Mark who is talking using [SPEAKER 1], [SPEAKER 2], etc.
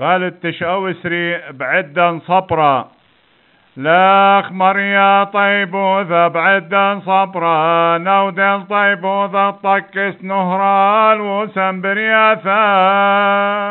[SPEAKER 1] قالت تشأوسري بعدا صبرا. لأخ مريا طيبوذة بعدا صبرا. نودل طيبوذة طكس نهرال وسنبريا ثام